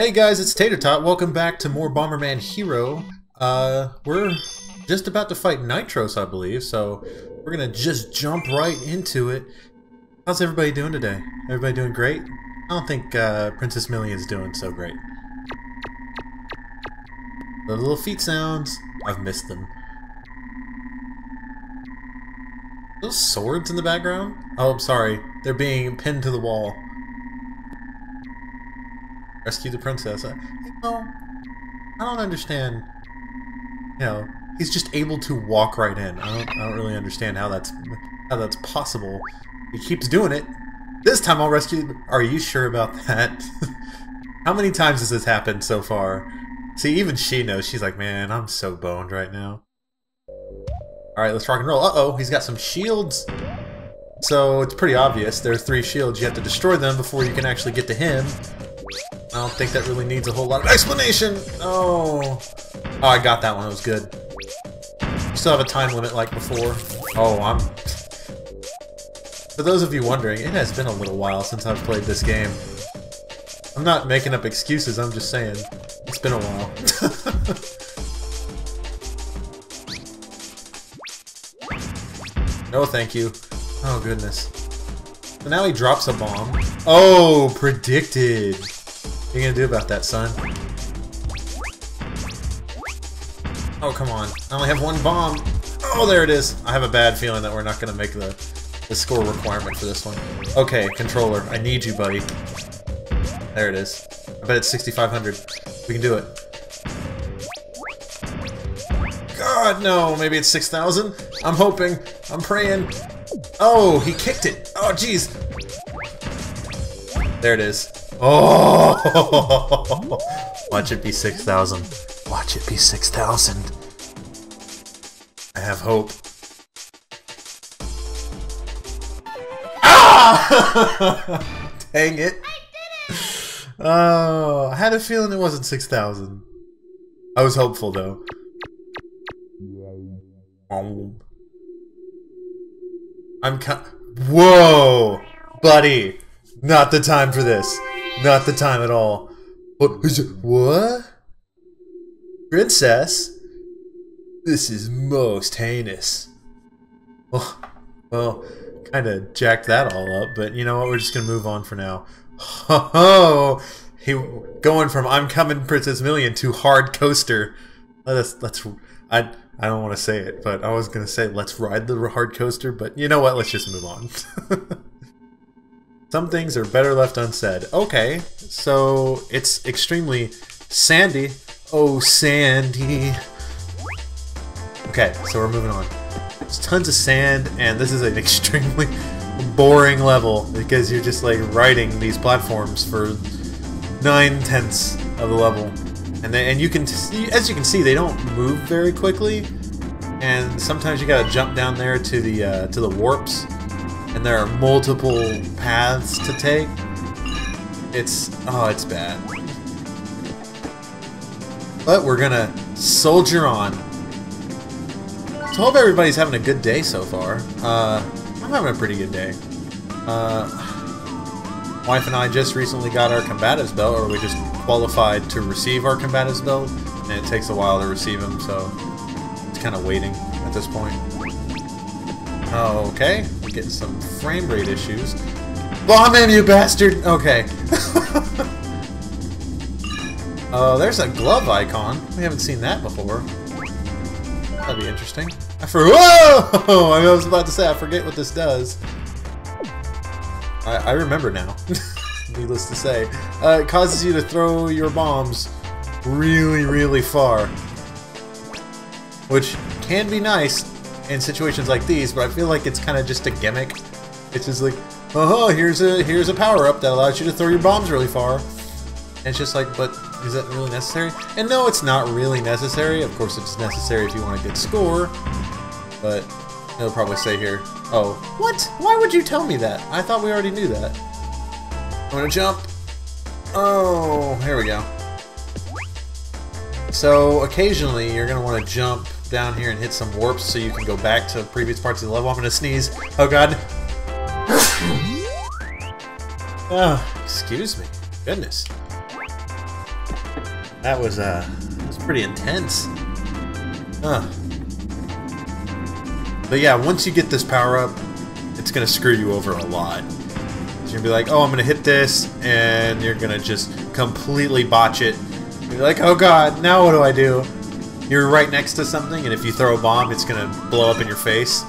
Hey guys, it's Tater Tot. Welcome back to more Bomberman Hero. Uh, we're just about to fight Nitros, I believe, so we're gonna just jump right into it. How's everybody doing today? Everybody doing great? I don't think uh, Princess is doing so great. The little feet sounds, I've missed them. Those swords in the background? Oh, I'm sorry. They're being pinned to the wall. Rescue the princess. I, I don't understand. You know, he's just able to walk right in. I don't, I don't really understand how that's how that's possible. He keeps doing it. This time I'll rescue. Are you sure about that? how many times has this happened so far? See, even she knows. She's like, man, I'm so boned right now. All right, let's rock and roll. Uh oh, he's got some shields. So it's pretty obvious. There are three shields. You have to destroy them before you can actually get to him. I don't think that really needs a whole lot of explanation. Oh. Oh, I got that one. It was good. Still have a time limit like before. Oh, I'm... For those of you wondering, it has been a little while since I've played this game. I'm not making up excuses, I'm just saying. It's been a while. no thank you. Oh goodness. Now he drops a bomb. Oh, predicted. What are you gonna do about that, son? Oh, come on. I only have one bomb. Oh, there it is. I have a bad feeling that we're not gonna make the, the score requirement for this one. Okay, controller. I need you, buddy. There it is. I bet it's 6,500. We can do it. God, no. Maybe it's 6,000? I'm hoping. I'm praying. Oh, he kicked it. Oh, jeez. There it is. Oh! Watch it be 6,000. Watch it be 6,000. I have hope. Ah! Dang it. Oh, I had a feeling it wasn't 6,000. I was hopeful, though. I'm Whoa! Buddy! Not the time for this. Not the time at all. What? What? Princess? This is most heinous. Well, well kind of jacked that all up, but you know what? We're just gonna move on for now. Ho ho! He going from "I'm coming, Princess Millian" to "Hard Coaster." Let us let's. I I don't want to say it, but I was gonna say let's ride the hard coaster, but you know what? Let's just move on. Some things are better left unsaid. Okay, so it's extremely sandy. Oh, sandy. Okay, so we're moving on. There's tons of sand, and this is an extremely boring level because you're just like riding these platforms for nine tenths of the level, and then and you can see, as you can see, they don't move very quickly, and sometimes you gotta jump down there to the uh, to the warps and there are multiple paths to take, it's, oh, it's bad. But we're gonna soldier on. So hope everybody's having a good day so far. Uh, I'm having a pretty good day. Uh, wife and I just recently got our combatives belt, or we just qualified to receive our combatives belt, and it takes a while to receive them, so it's kind of waiting at this point. Okay, we're getting some frame rate issues. Bomb you bastard! Okay. Oh, uh, there's a glove icon. We haven't seen that before. That'd be interesting. I for Whoa! I was about to say, I forget what this does. I, I remember now. Needless to say. Uh, it causes you to throw your bombs really, really far. Which can be nice in situations like these, but I feel like it's kind of just a gimmick. It's just like, oh, here's a here's a power up that allows you to throw your bombs really far. And it's just like, but is that really necessary? And no, it's not really necessary. Of course, it's necessary if you want a good score, but it'll probably say here, oh, what? Why would you tell me that? I thought we already knew that. I'm gonna jump. Oh, here we go. So occasionally you're gonna want to jump down here and hit some warps so you can go back to previous parts of the level. I'm gonna sneeze. Oh god. oh, excuse me. Goodness. That was uh, was pretty intense. Huh. But yeah, once you get this power up, it's gonna screw you over a lot. You're gonna be like, oh, I'm gonna hit this, and you're gonna just completely botch it. You're like, oh god, now what do I do? You're right next to something, and if you throw a bomb, it's gonna blow up in your face.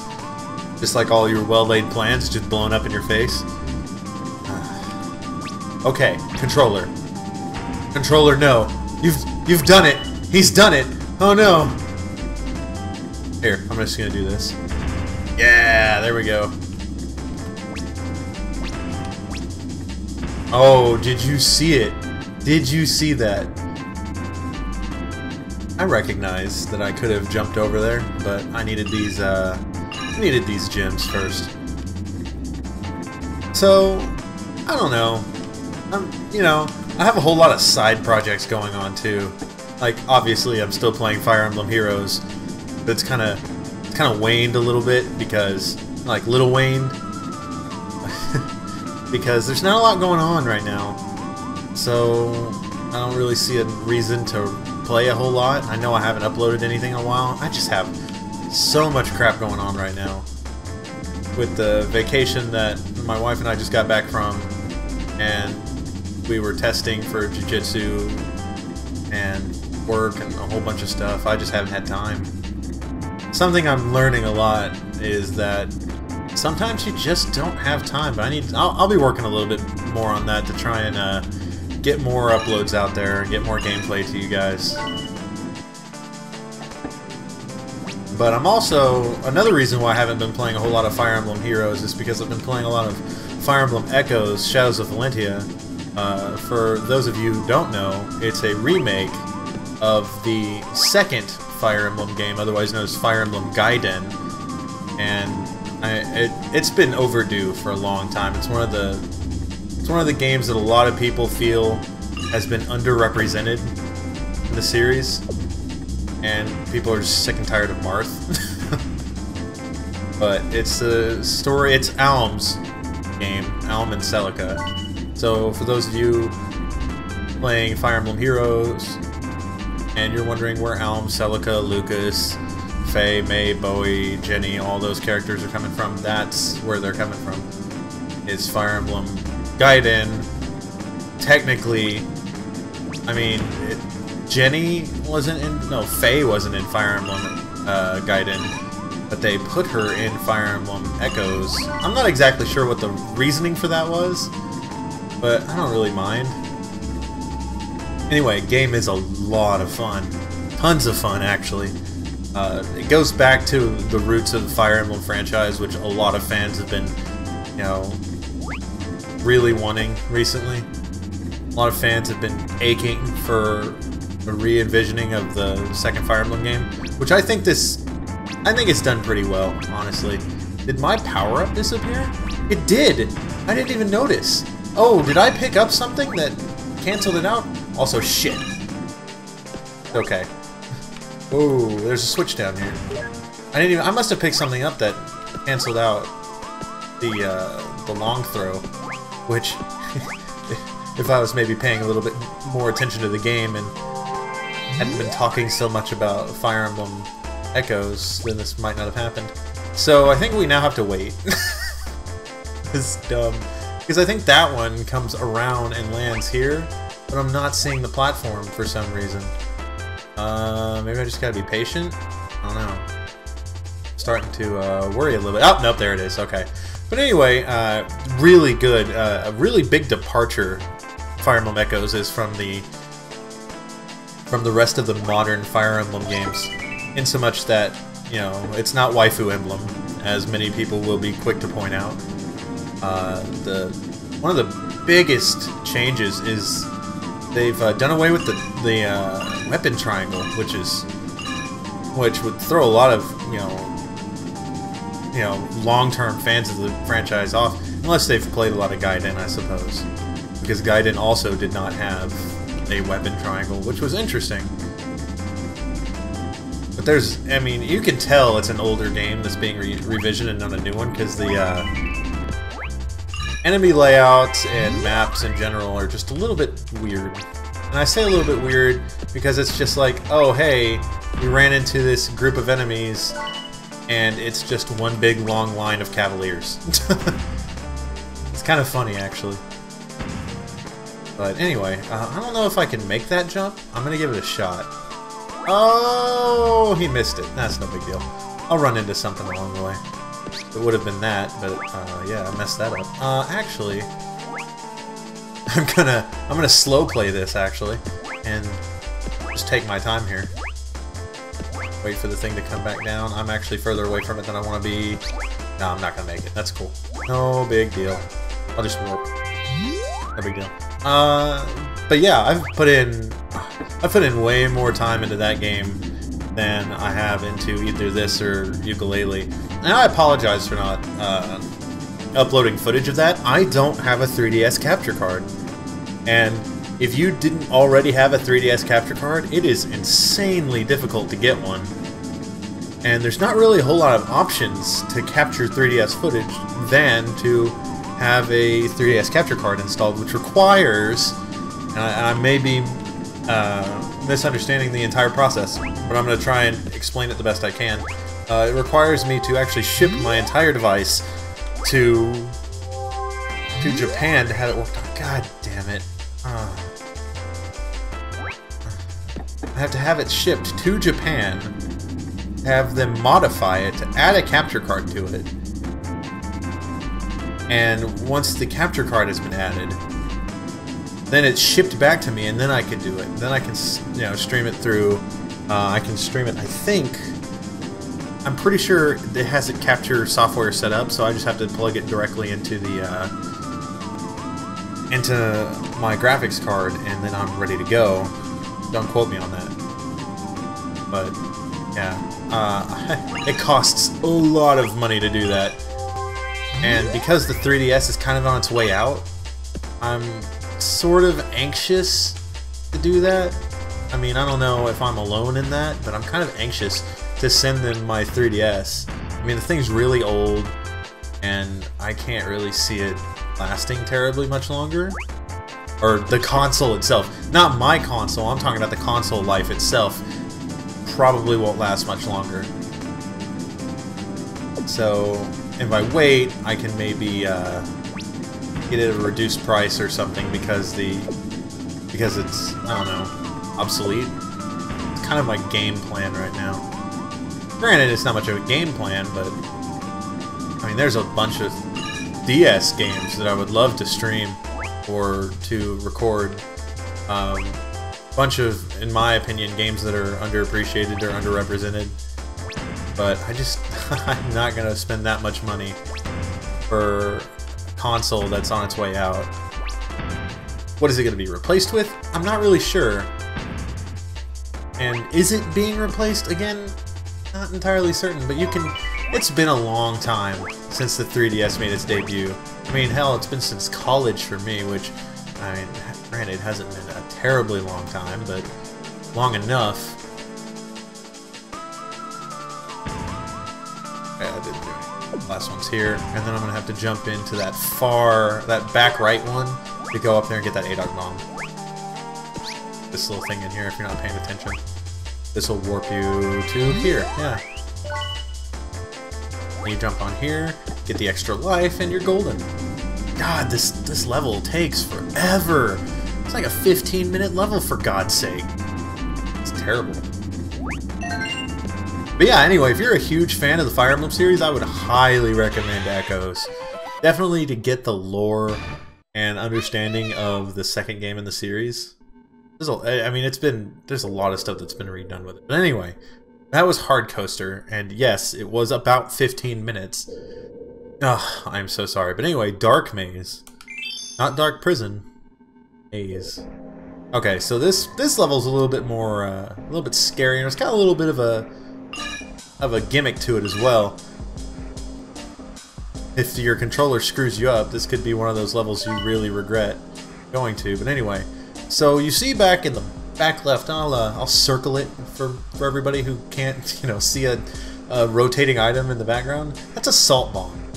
Just like all your well-laid plans, just blowing up in your face. okay, controller. Controller, no. You've you've done it. He's done it. Oh no. Here, I'm just gonna do this. Yeah, there we go. Oh, did you see it? Did you see that? I recognize that I could have jumped over there, but I needed these, uh, needed these gems first. So, I don't know. I'm, you know, I have a whole lot of side projects going on too. Like, obviously, I'm still playing Fire Emblem Heroes, but it's kind of, it's kind of waned a little bit because, like, Little waned. because there's not a lot going on right now. So I don't really see a reason to play a whole lot. I know I haven't uploaded anything in a while. I just have so much crap going on right now. With the vacation that my wife and I just got back from, and we were testing for jiu-jitsu and work and a whole bunch of stuff. I just haven't had time. Something I'm learning a lot is that sometimes you just don't have time. But I need. I'll, I'll be working a little bit more on that to try and uh, get more uploads out there, get more gameplay to you guys. But I'm also another reason why I haven't been playing a whole lot of Fire Emblem Heroes is because I've been playing a lot of Fire Emblem Echoes: Shadows of Valentia. Uh, for those of you who don't know, it's a remake of the second Fire Emblem game, otherwise known as Fire Emblem Gaiden, and I, it, it's been overdue for a long time. It's one of the it's one of the games that a lot of people feel has been underrepresented in the series, and people are just sick and tired of Marth. but it's the story. It's Alm's game, Alm and Celica. So for those of you playing Fire Emblem Heroes, and you're wondering where Alm, Celica, Lukas, Faye, Mae, Boey, Genny, all those characters are coming from. That's where they're coming from. Is Fire Emblem Gaiden. Technically, I mean, it, Genny wasn't in. No, Faye wasn't in Fire Emblem uh, Gaiden, but they put her in Fire Emblem Echoes. I'm not exactly sure what the reasoning for that was, but I don't really mind. Anyway, game is a lot of fun. Tons of fun, actually. Uh, it goes back to the roots of the Fire Emblem franchise, which a lot of fans have been, you know, really wanting recently. A lot of fans have been aching for a re-envisioning of the second Fire Emblem game, which I think this, I think it's done pretty well, honestly. Did my power-up disappear? It did! I didn't even notice. Oh, did I pick up something that canceled it out? Also, shit. Okay. Oh, there's a switch down here. I didn't even. I must have picked something up that canceled out the uh, the long throw, which if I was maybe paying a little bit more attention to the game and hadn't been talking so much about Fire Emblem Echoes, then this might not have happened. So I think we now have to wait. it's dumb. Because I think that one comes around and lands here, but I'm not seeing the platform for some reason. Uh, maybe I just gotta be patient? I don't know. Starting to uh, worry a little bit. Oh, nope, there it is. Okay. But anyway, uh, really good. Uh, a really big departure, Fire Emblem Echoes, is from the from the rest of the modern Fire Emblem games. In so much that, you know, it's not waifu emblem, as many people will be quick to point out. Uh, the One of the biggest changes is they've uh, done away with the, the uh, weapon triangle, which is which would throw a lot of you know you know long-term fans of the franchise off, unless they've played a lot of Gaiden, I suppose, because Gaiden also did not have a weapon triangle, which was interesting. But there's, I mean, you can tell it's an older game that's being re revisioned and not a new one, because the uh, enemy layouts and maps in general are just a little bit weird. And I say a little bit weird because it's just like, oh hey, we ran into this group of enemies and it's just one big long line of cavaliers. it's kind of funny actually. But anyway, uh, I don't know if I can make that jump. I'm gonna give it a shot. Oh, he missed it. That's no big deal. I'll run into something along the way. It would have been that, but uh, yeah, I messed that up. Uh, actually, I'm gonna I'm gonna slow play this actually, and just take my time here. Wait for the thing to come back down. I'm actually further away from it than I want to be. No, I'm not gonna make it. That's cool. No big deal. I'll just warp. No big deal. Uh, but yeah, I've put in I've put in way more time into that game than I have into either this or Yooka-Laylee. And I apologize for not uh, uploading footage of that. I don't have a 3DS capture card. And if you didn't already have a 3DS capture card, it is insanely difficult to get one. And there's not really a whole lot of options to capture 3DS footage than to have a 3DS capture card installed, which requires, and I, I may be uh, misunderstanding the entire process, but I'm going to try and explain it the best I can. Uh, it requires me to actually ship my entire device to to Japan to have it worked on. God damn it. Have to have it shipped to Japan, have them modify it add a capture card to it, and once the capture card has been added, then it's shipped back to me, and then I can do it. Then I can, you know, stream it through. Uh, I can stream it. I think. I'm pretty sure it has a capture software set up, so I just have to plug it directly into the uh, into my graphics card, and then I'm ready to go. Don't quote me on that. But yeah, uh, it costs a lot of money to do that. And because the 3DS is kind of on its way out, I'm sort of anxious to do that. I mean, I don't know if I'm alone in that, but I'm kind of anxious to send them my 3DS. I mean, the thing's really old, and I can't really see it lasting terribly much longer. Or the console itself. Not my console, I'm talking about the console life itself. Probably won't last much longer. So, if I wait, I can maybe uh, get it at a reduced price or something because the because it's I don't know obsolete. It's kind of my game plan right now. Granted, it's not much of a game plan, but I mean, there's a bunch of DS games that I would love to stream or to record. Um, bunch of, in my opinion, games that are underappreciated or underrepresented. But I just, I'm not gonna spend that much money for a console that's on its way out. What is it going to be replaced with? I'm not really sure. And is it being replaced again? Not entirely certain, but you can... It's been a long time since the 3DS made its debut. I mean, hell, it's been since college for me, which, I mean, granted, it hasn't been a terribly long time, but long enough. Yeah, I didn't do Last one's here, and then I'm gonna have to jump into that far, that back right one to go up there and get that Adok bomb. This little thing in here, if you're not paying attention. This will warp you to here, yeah. You jump on here, get the extra life, and you're golden. God, this this level takes forever. It's like a 15 minute level for God's sake. It's terrible. But yeah, anyway, if you're a huge fan of the Fire Emblem series, I would highly recommend Echoes. Definitely to get the lore and understanding of the second game in the series. There's a, I mean, it's been there's a lot of stuff that's been redone with it. But anyway, that was Hard Coaster, and yes, it was about 15 minutes. Oh, I'm so sorry. But anyway, Dark Maze, not Dark Prison, Maze. Okay, so this this level's a little bit more, uh, a little bit scary, and it's got a little bit of a of a gimmick to it as well. If your controller screws you up, this could be one of those levels you really regret going to. But anyway, so you see back in the back left, I'll uh, I'll circle it for for everybody who can't you know see a, a rotating item in the background. That's a salt bomb,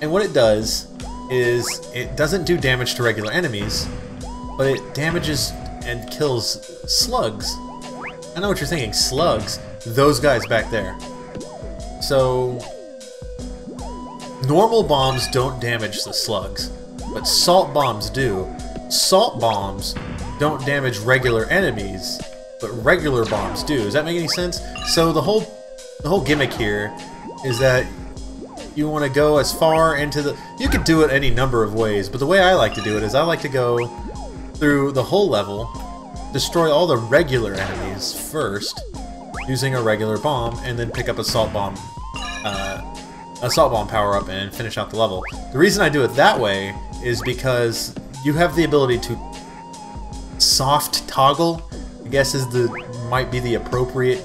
and what it does is it doesn't do damage to regular enemies, but it damages and kills slugs. I know what you're thinking, slugs. Those guys back there. So, normal bombs don't damage the slugs, but salt bombs do. Salt bombs don't damage regular enemies, but regular bombs do. Does that make any sense? So the whole the whole gimmick here is that you want to go as far into the... You could do it any number of ways, but the way I like to do it is I like to go through the whole level, destroy all the regular enemies first, using a regular bomb, and then pick up a salt bomb, uh, a salt bomb power-up and finish out the level. The reason I do it that way is because you have the ability to soft toggle, I guess is the might be the appropriate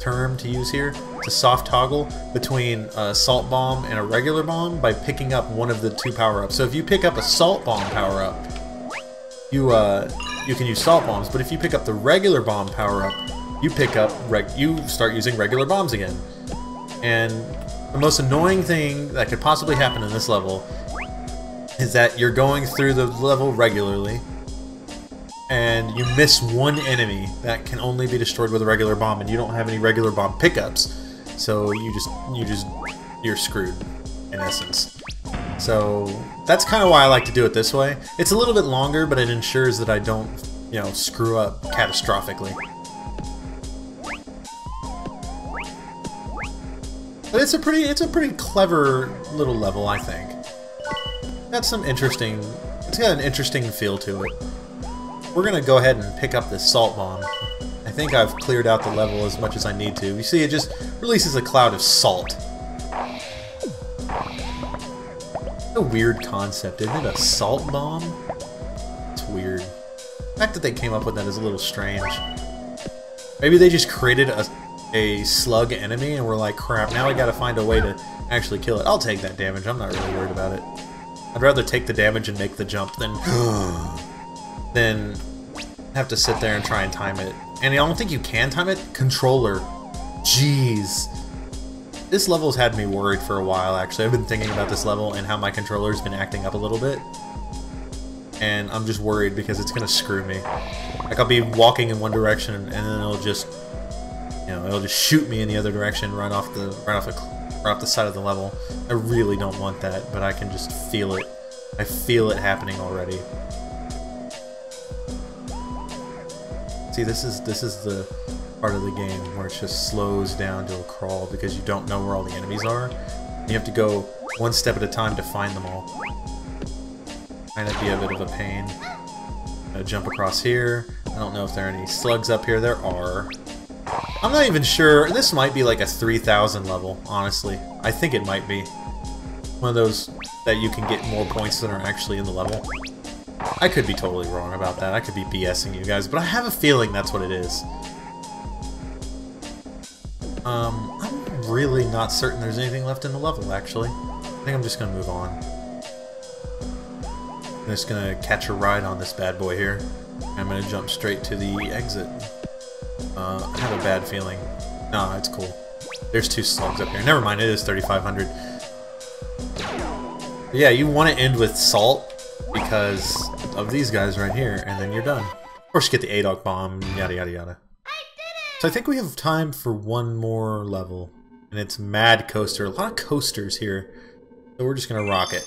term to use here, to soft toggle between a salt bomb and a regular bomb by picking up one of the two power-ups. So if you pick up a salt bomb power-up, you uh, you can use salt bombs, but if you pick up the regular bomb power-up, you pick up you start using regular bombs again. And the most annoying thing that could possibly happen in this level is that you're going through the level regularly, and you miss one enemy that can only be destroyed with a regular bomb, and you don't have any regular bomb pickups, so you just you just you're screwed in essence. So that's kind of why I like to do it this way. It's a little bit longer, but it ensures that I don't, you know, screw up catastrophically. But it's a pretty it's a pretty clever little level, I think. Got some interesting it's got an interesting feel to it. We're gonna go ahead and pick up this salt bomb. I think I've cleared out the level as much as I need to. You see, it just releases a cloud of salt. A weird concept, isn't it? A salt bomb? It's weird. The fact that they came up with that is a little strange. Maybe they just created a, a slug enemy and we're like, crap, now we gotta find a way to actually kill it. I'll take that damage, I'm not really worried about it. I'd rather take the damage and make the jump than than have to sit there and try and time it. And I don't think you can time it. Controller. Jeez. This level's had me worried for a while, actually. I've been thinking about this level and how my controller's been acting up a little bit. And I'm just worried because it's gonna screw me. Like, I'll be walking in one direction and then it'll just... You know, it'll just shoot me in the other direction right off the right off the right off the side of the level. I really don't want that, but I can just feel it. I feel it happening already. See, this is this is the part of the game where it just slows down to a crawl because you don't know where all the enemies are. You have to go one step at a time to find them all. Kind of be a bit of a pain. Gonna jump across here. I don't know if there are any slugs up here. There are. I'm not even sure. This might be like a 3000 level, honestly. I think it might be. One of those that you can get more points than are actually in the level. I could be totally wrong about that. I could be BSing you guys, but I have a feeling that's what it is. Um, I'm really not certain there's anything left in the level, actually. I think I'm just gonna move on. I'm just gonna catch a ride on this bad boy here. I'm gonna jump straight to the exit. Uh, I have a bad feeling. Nah, it's cool. There's two slugs up here. Never mind, it is 3500. Yeah, you want to end with salt because of these guys right here, and then you're done. Of course, you get the Adok bomb, yada yada yada. I So I think we have time for one more level, and it's Mad Coaster. A lot of coasters here, so we're just gonna rock it.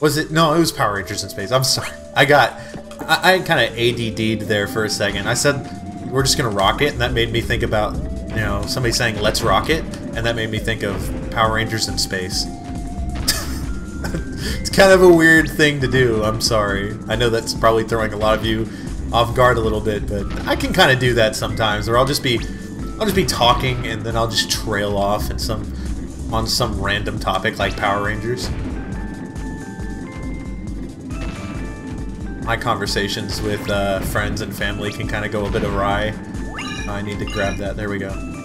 Was it? No, it was Power Rangers in Space. I'm sorry. I got... I, I kind of ADD'd there for a second. I said we're just gonna rock it, and that made me think about, you know, somebody saying let's rock it, and that made me think of Power Rangers in Space. Kind of a weird thing to do. I'm sorry. I know that's probably throwing a lot of you off guard a little bit, but I can kind of do that sometimes. Or I'll just be, I'll just be talking and then I'll just trail off in some, on some random topic like Power Rangers. My conversations with uh, friends and family can kind of go a bit awry. I need to grab that. There we go.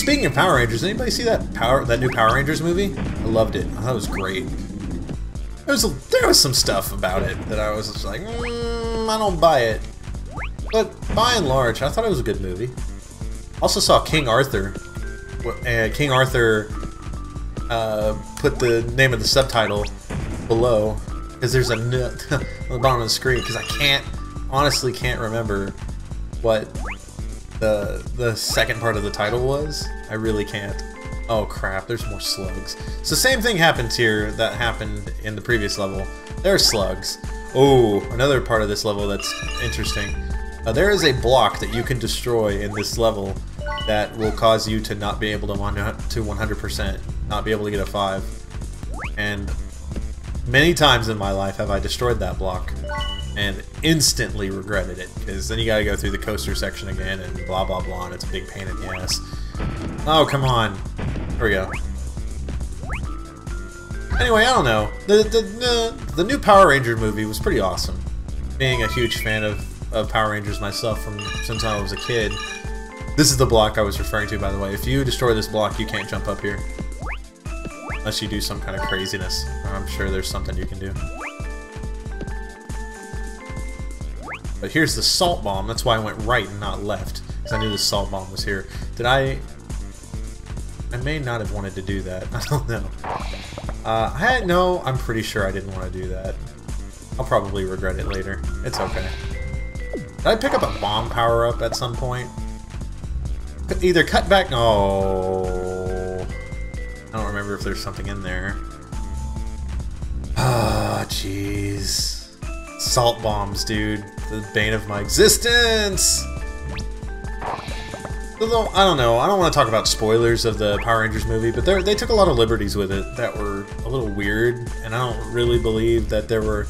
Speaking of Power Rangers, anybody see that Power that new Power Rangers movie? I loved it. Thought it was great. There was there was some stuff about it that I was just like, mm, I don't buy it. But by and large, I thought it was a good movie. Also saw King Arthur. Uh, King Arthur uh, put the name of the subtitle below. Because there's a note on the bottom of the screen, because I can't, honestly can't remember what the the second part of the title was. I really can't. Oh crap, there's more slugs. So same thing happens here that happened in the previous level. There are slugs. Oh, another part of this level that's interesting. Uh, there is a block that you can destroy in this level that will cause you to not be able to to 100%, not be able to get a 5. And many times in my life have I destroyed that block and instantly regretted it, because then you gotta go through the coaster section again and blah blah blah, and it's a big pain in the ass. Oh, come on. Here we go. Anyway, I don't know. The, the, the, the new Power Ranger movie was pretty awesome. Being a huge fan of, of Power Rangers myself from since I was a kid. This is the block I was referring to, by the way. If you destroy this block, you can't jump up here. Unless you do some kind of craziness. I'm sure there's something you can do. But here's the salt bomb. That's why I went right and not left. Because I knew the salt bomb was here. Did I... I may not have wanted to do that. I don't know. Uh, I no, I'm pretty sure I didn't want to do that. I'll probably regret it later. It's okay. Did I pick up a bomb power-up at some point? Either cut back... No. I don't remember if there's something in there. Ah, jeez. Salt bombs, dude. The bane of my existence! Although, I don't know, I don't want to talk about spoilers of the Power Rangers movie, but they took a lot of liberties with it that were a little weird, and I don't really believe that there were...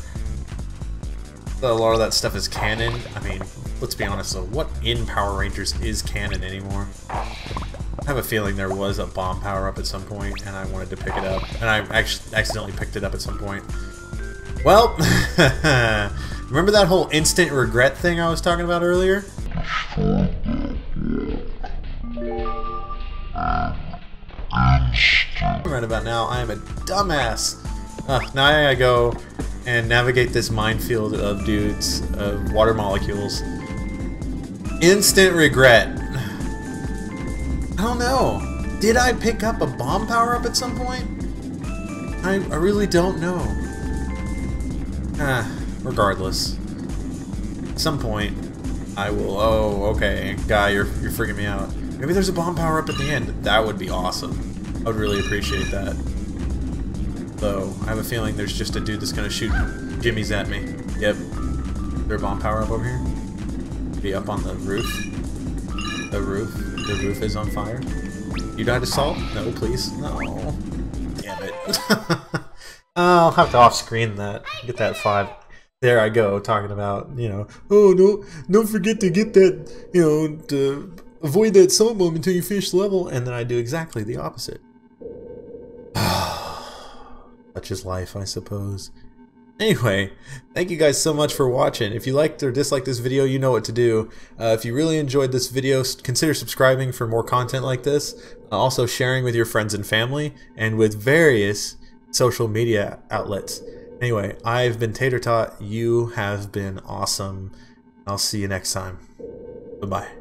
a lot of that stuff is canon. I mean, let's be honest though, what in Power Rangers is canon anymore? I have a feeling there was a bomb power-up at some point, and I wanted to pick it up, and I actually accidentally picked it up at some point. Well, remember that whole instant regret thing I was talking about earlier? Right about now, I am a dumbass. Uh, now I gotta go and navigate this minefield of dudes, of water molecules. Instant regret. I don't know. Did I pick up a bomb power-up at some point? I, I really don't know. Ah, regardless. At some point, I will... Oh, okay. Guy, you're, you're freaking me out. Maybe there's a bomb power-up at the end. That would be awesome. I would really appreciate that. Though, I have a feeling there's just a dude that's gonna shoot jimmies at me. Yep. Is there a bomb power-up over here? Be up on the roof. The roof. The roof is on fire. You died of salt? No, please. No. Damn it. I'll have to off-screen that. Get that five. There I go, talking about, you know, oh, no, don't forget to get that, you know, to avoid that salt bomb until you finish the level, and then I do exactly the opposite. Such is life, I suppose. Anyway, thank you guys so much for watching. If you liked or disliked this video, you know what to do. Uh, if you really enjoyed this video, consider subscribing for more content like this. Uh, also sharing with your friends and family, and with various social media outlets. Anyway, I've been Tater Tot. You have been awesome. I'll see you next time. Bye-bye.